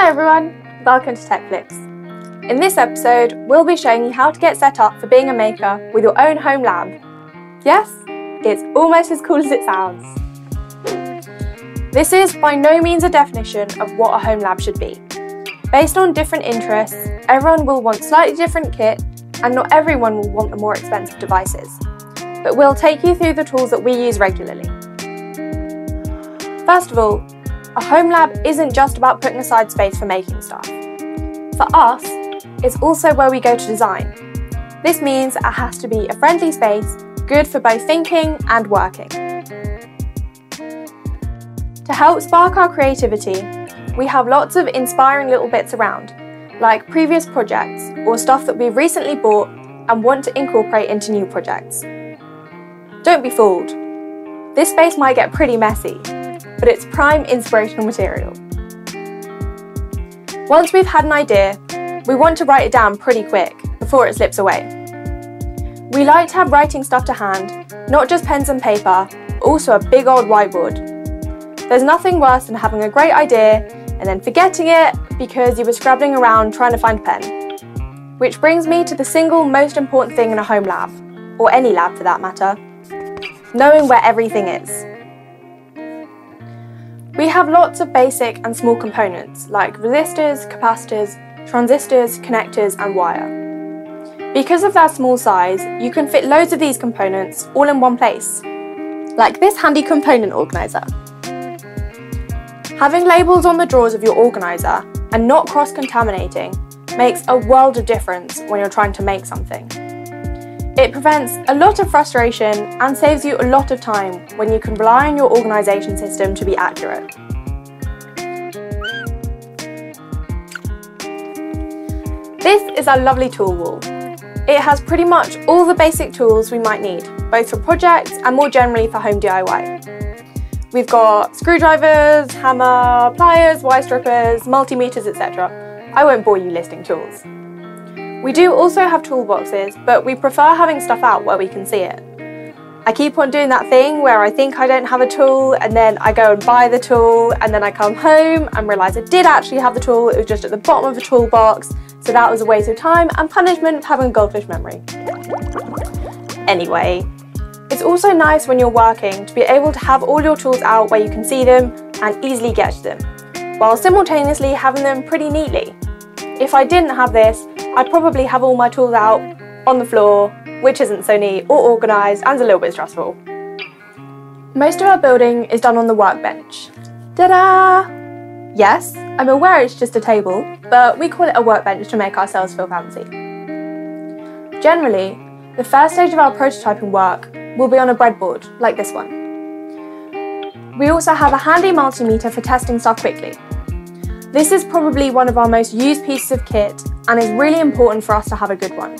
Hi everyone, welcome to T3ch Flicks. In this episode, we'll be showing you how to get set up for being a maker with your own home lab. Yes, it's almost as cool as it sounds. This is by no means a definition of what a home lab should be. Based on different interests, everyone will want slightly different kit and not everyone will want the more expensive devices. But we'll take you through the tools that we use regularly. First of all, a home lab isn't just about putting aside space for making stuff. For us, it's also where we go to design. This means it has to be a friendly space, good for both thinking and working. To help spark our creativity, we have lots of inspiring little bits around, like previous projects or stuff that we've recently bought and want to incorporate into new projects. Don't be fooled. This space might get pretty messy, but it's prime inspirational material. Once we've had an idea, we want to write it down pretty quick before it slips away. We like to have writing stuff to hand, not just pens and paper, also a big old whiteboard. There's nothing worse than having a great idea and then forgetting it because you were scrabbling around trying to find a pen. Which brings me to the single most important thing in a home lab, or any lab for that matter, knowing where everything is. We have lots of basic and small components like resistors, capacitors, transistors, connectors and wire. Because of their small size, you can fit loads of these components all in one place, like this handy component organiser. Having labels on the drawers of your organiser and not cross-contaminating makes a world of difference when you're trying to make something. It prevents a lot of frustration and saves you a lot of time when you on your organisation system to be accurate. This is our lovely tool wall. It has pretty much all the basic tools we might need, both for projects and more generally for home DIY. We've got screwdrivers, hammer, pliers, wire strippers, multimeters, etc. I won't bore you listing tools. We do also have toolboxes, but we prefer having stuff out where we can see it. I keep on doing that thing where I think I don't have a tool and then I go and buy the tool and then I come home and realise I did actually have the tool, it was just at the bottom of a toolbox, so that was a waste of time and punishment of having a goldfish memory. Anyway, it's also nice when you're working to be able to have all your tools out where you can see them and easily get to them, while simultaneously having them pretty neatly. If I didn't have this, I'd probably have all my tools out on the floor, which isn't so neat or organised and a little bit stressful. Most of our building is done on the workbench. Ta-da! Yes, I'm aware it's just a table, but we call it a workbench to make ourselves feel fancy. Generally, the first stage of our prototyping work will be on a breadboard, like this one. We also have a handy multimeter for testing stuff quickly. This is probably one of our most used pieces of kit and is really important for us to have a good one.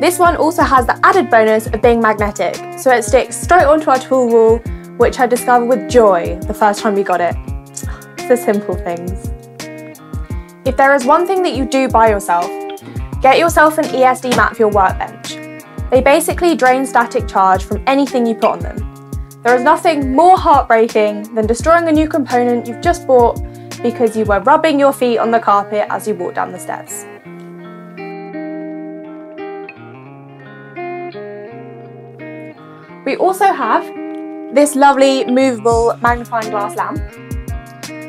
This one also has the added bonus of being magnetic, so it sticks straight onto our tool wall, which I discovered with joy the first time we got it. The simple things. If there is one thing that you do by yourself, get yourself an ESD mat for your workbench. They basically drain static charge from anything you put on them. There is nothing more heartbreaking than destroying a new component you've just bought because you were rubbing your feet on the carpet as you walked down the stairs. We also have this lovely movable magnifying glass lamp.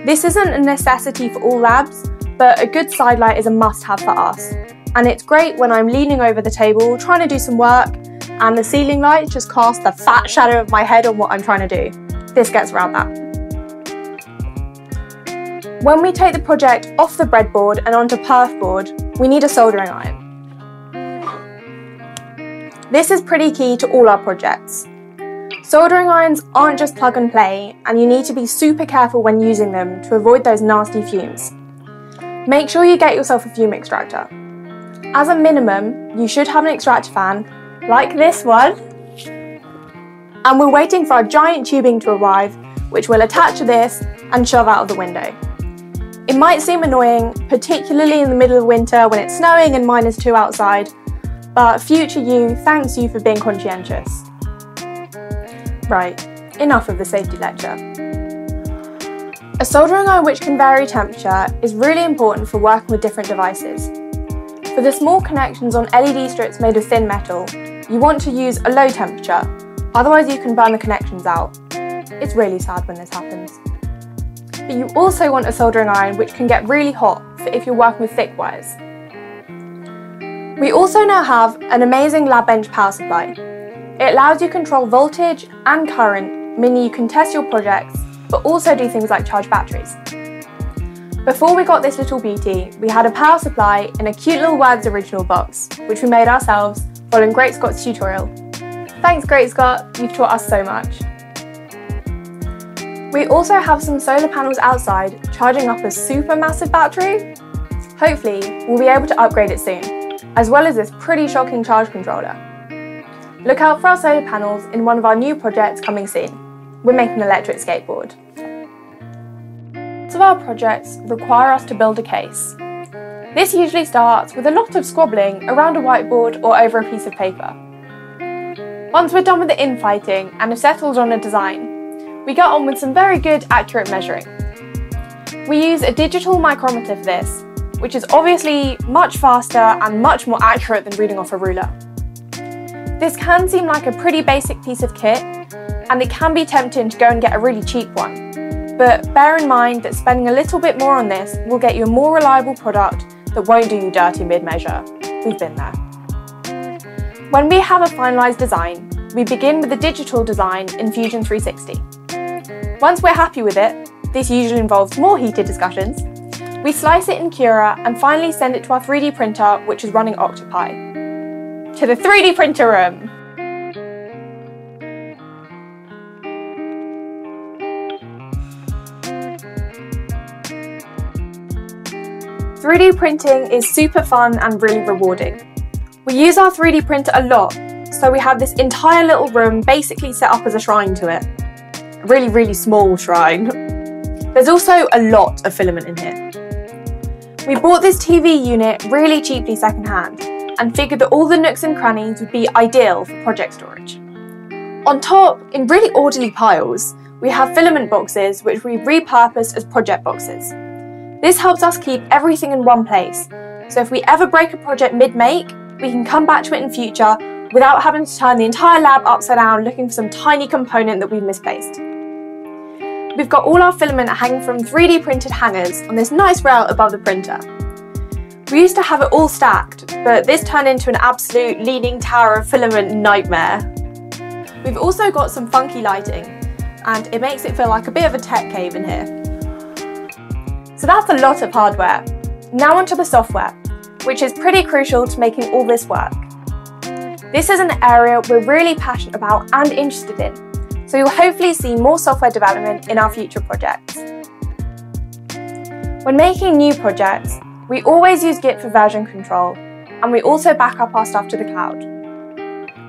This isn't a necessity for all labs, but a good side light is a must have for us. And it's great when I'm leaning over the table trying to do some work and the ceiling light just casts the fat shadow of my head on what I'm trying to do. This gets around that. When we take the project off the breadboard and onto perf board, we need a soldering iron. This is pretty key to all our projects. Soldering irons aren't just plug and play, and you need to be super careful when using them to avoid those nasty fumes. Make sure you get yourself a fume extractor. As a minimum, you should have an extractor fan, like this one, and we're waiting for our giant tubing to arrive, which we'll attach to this and shove out of the window. It might seem annoying, particularly in the middle of winter when it's snowing and minus two outside, but future you thanks you for being conscientious. Right, enough of the safety lecture. A soldering iron which can vary temperature is really important for working with different devices. For the small connections on LED strips made of thin metal, you want to use a low temperature, otherwise you can burn the connections out. It's really sad when this happens. But you also want a soldering iron which can get really hot for if you're working with thick wires. We also now have an amazing lab bench power supply. It allows you to control voltage and current, meaning you can test your projects but also do things like charge batteries. Before we got this little beauty, we had a power supply in a cute little Words Original box, which we made ourselves following GreatScott's tutorial. Thanks GreatScott, you've taught us so much. We also have some solar panels outside charging up a super massive battery. Hopefully, we'll be able to upgrade it soon, as well as this pretty shocking charge controller. Look out for our solar panels in one of our new projects coming soon. We're making an electric skateboard. Some of our projects require us to build a case. This usually starts with a lot of squabbling around a whiteboard or over a piece of paper. Once we're done with the infighting and have settled on a design, we get on with some very good accurate measuring. We use a digital micrometer for this, which is obviously much faster and much more accurate than reading off a ruler. This can seem like a pretty basic piece of kit, and it can be tempting to go and get a really cheap one. But bear in mind that spending a little bit more on this will get you a more reliable product that won't do you dirty mid-measure. We've been there. When we have a finalised design, we begin with the digital design in Fusion 360. Once we're happy with it, this usually involves more heated discussions, we slice it in Cura and finally send it to our 3D printer, which is running OctoPi. To the 3D printer room! 3D printing is super fun and really rewarding. We use our 3D printer a lot, so we have this entire little room basically set up as a shrine to it. Really, really small shrine. There's also a lot of filament in here. We bought this TV unit really cheaply secondhand and figured that all the nooks and crannies would be ideal for project storage. On top, in really orderly piles, we have filament boxes which we've repurposed as project boxes. This helps us keep everything in one place, so if we ever break a project mid-make, we can come back to it in future without having to turn the entire lab upside down looking for some tiny component that we've misplaced. We've got all our filament hanging from 3D printed hangers on this nice rail above the printer. We used to have it all stacked, but this turned into an absolute leaning tower of filament nightmare. We've also got some funky lighting, and it makes it feel like a bit of a tech cave in here. So that's a lot of hardware. Now onto the software, which is pretty crucial to making all this work. This is an area we're really passionate about and interested in, so you'll hopefully see more software development in our future projects. When making new projects, we always use Git for version control, and we also back up our stuff to the cloud.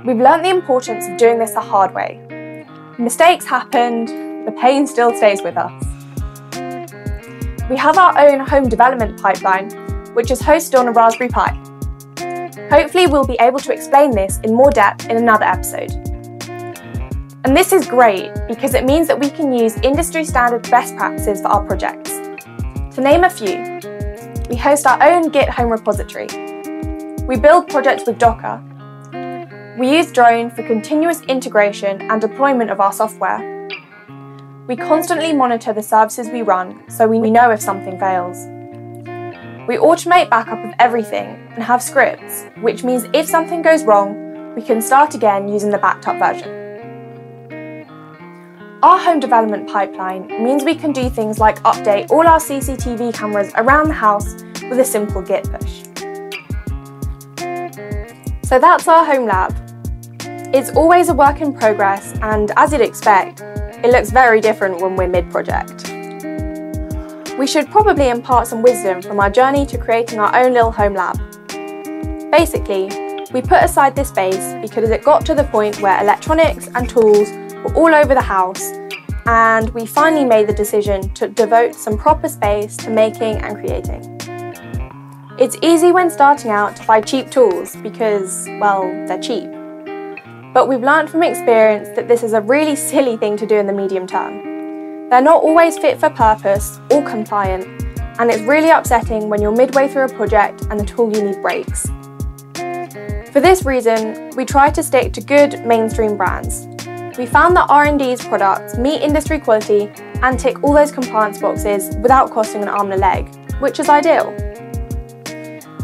We've learnt the importance of doing this the hard way. Mistakes happened, the pain still stays with us. We have our own home development pipeline, which is hosted on a Raspberry Pi. Hopefully we'll be able to explain this in more depth in another episode. And this is great because it means that we can use industry standard best practices for our projects. To name a few, we host our own Git home repository. We build projects with Docker. We use Drone for continuous integration and deployment of our software we constantly monitor the services we run so we know if something fails. We automate backup of everything and have scripts, which means if something goes wrong, we can start again using the backed up version. Our home development pipeline means we can do things like update all our CCTV cameras around the house with a simple git push. So that's our home lab. It's always a work in progress and as you'd expect, it looks very different when we're mid-project. We should probably impart some wisdom from our journey to creating our own little home lab. Basically, we put aside this space because it got to the point where electronics and tools were all over the house and we finally made the decision to devote some proper space to making and creating. It's easy when starting out to buy cheap tools because, well, they're cheap. But we've learned from experience that this is a really silly thing to do in the medium term. They're not always fit for purpose or compliant, and it's really upsetting when you're midway through a project and the tool you need breaks. For this reason, we try to stick to good mainstream brands. We found that RND's products meet industry quality and tick all those compliance boxes without costing an arm and a leg, which is ideal.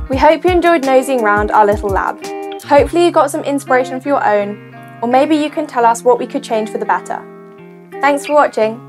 We hope you enjoyed nosing around our little lab. Hopefully you got some inspiration for your own, or maybe you can tell us what we could change for the better. Thanks for watching.